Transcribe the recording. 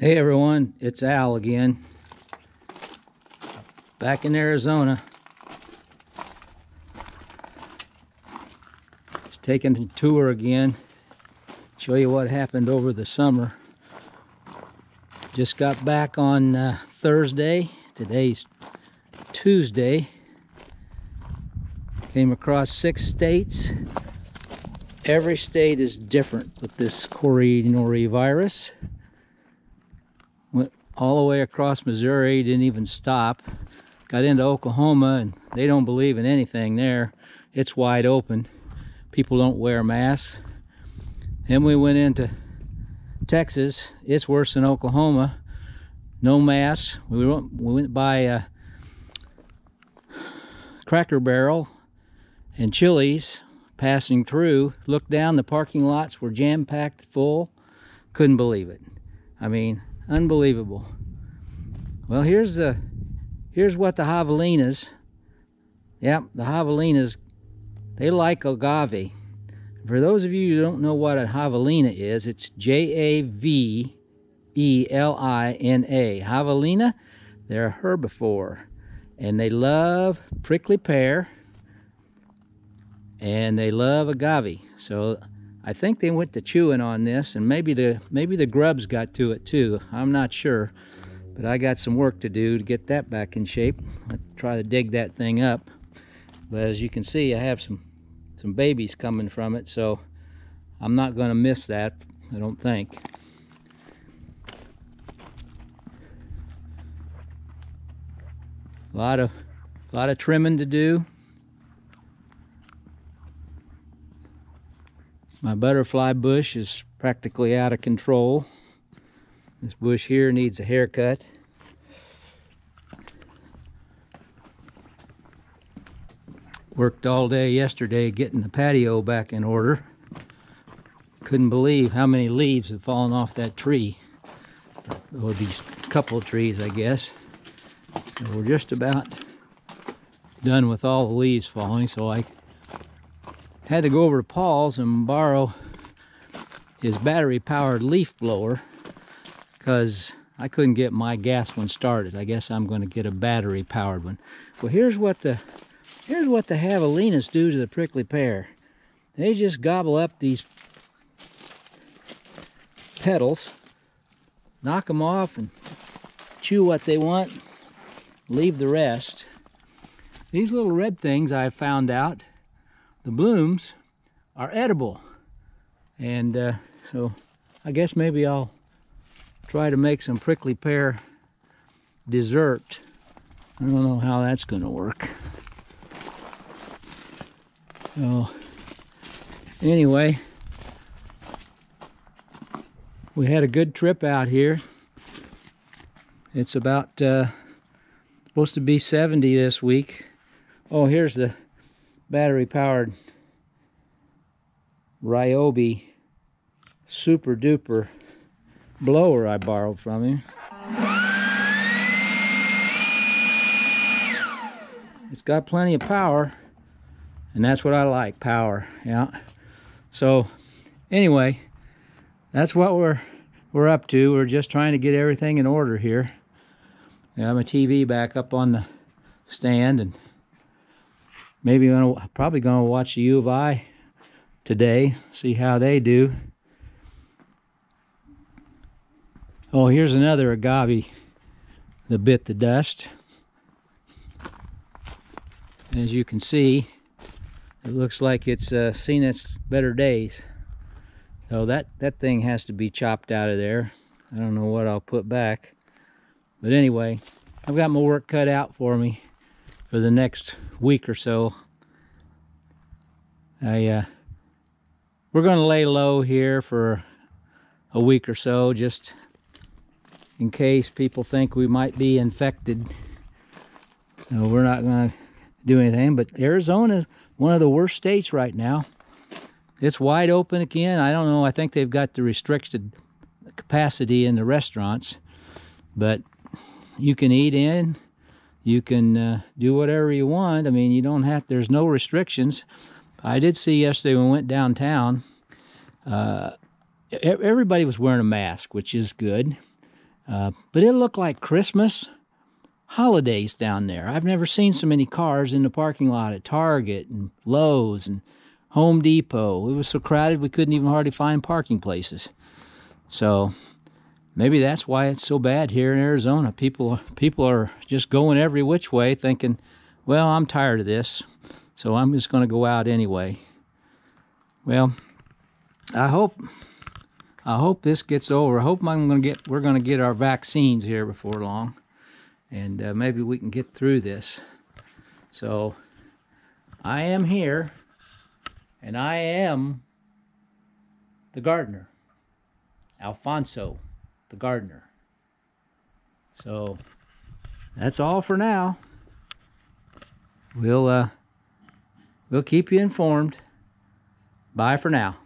Hey everyone, it's Al again. Back in Arizona. Just taking a tour again. Show you what happened over the summer. Just got back on uh, Thursday. Today's Tuesday. Came across six states. Every state is different with this Kori nori virus all the way across Missouri, didn't even stop. Got into Oklahoma, and they don't believe in anything there. It's wide open. People don't wear masks. Then we went into Texas. It's worse than Oklahoma. No masks. We went, we went by a Cracker Barrel and Chili's passing through. Looked down, the parking lots were jam packed full. Couldn't believe it. I mean, Unbelievable. Well, here's the here's what the javelinas. Yep, the javelinas they like agave. For those of you who don't know what a javelina is, it's J A V E L I N A. Javelina, they're a herbivore and they love prickly pear and they love agave. So I think they went to chewing on this, and maybe the maybe the grubs got to it too. I'm not sure, but I got some work to do to get that back in shape. I try to dig that thing up, but as you can see, I have some some babies coming from it, so I'm not going to miss that. I don't think. A lot of a lot of trimming to do. My butterfly bush is practically out of control. This bush here needs a haircut. Worked all day yesterday getting the patio back in order. Couldn't believe how many leaves have fallen off that tree. Or these couple trees, I guess. So we're just about done with all the leaves falling, so I had to go over to Paul's and borrow his battery powered leaf blower because I couldn't get my gas one started. I guess I'm going to get a battery powered one. Well, here's what the here's what the javelinas do to the prickly pear. They just gobble up these petals, knock them off and chew what they want, leave the rest. These little red things I found out the blooms are edible. And uh, so I guess maybe I'll try to make some prickly pear dessert. I don't know how that's going to work. So anyway, we had a good trip out here. It's about uh, supposed to be 70 this week. Oh, here's the battery powered Ryobi super duper blower I borrowed from him. It's got plenty of power and that's what I like, power, yeah. So anyway, that's what we're we're up to. We're just trying to get everything in order here. I have my TV back up on the stand and maybe gonna probably gonna watch the U of I today, see how they do. Oh, here's another agave that bit the dust. As you can see, it looks like it's uh, seen its better days. So that, that thing has to be chopped out of there. I don't know what I'll put back. But anyway, I've got my work cut out for me for the next week or so. I uh, we're going to lay low here for a week or so, just in case people think we might be infected. So we're not going to do anything. But Arizona is one of the worst states right now. It's wide open again. I don't know. I think they've got the restricted capacity in the restaurants, but you can eat in you can uh, do whatever you want. I mean, you don't have, there's no restrictions. I did see yesterday when we went downtown, uh, everybody was wearing a mask, which is good. Uh, but it looked like Christmas holidays down there. I've never seen so many cars in the parking lot at Target and Lowe's and Home Depot. It was so crowded we couldn't even hardly find parking places. So maybe that's why it's so bad here in Arizona. People people are just going every which way thinking, well, I'm tired of this. So I'm just going to go out anyway. Well, I hope I hope this gets over. I hope I'm going to get we're going to get our vaccines here before long, and uh, maybe we can get through this. So I am here, and I am the gardener, Alfonso, the gardener. So that's all for now. We'll uh, we'll keep you informed. Bye for now.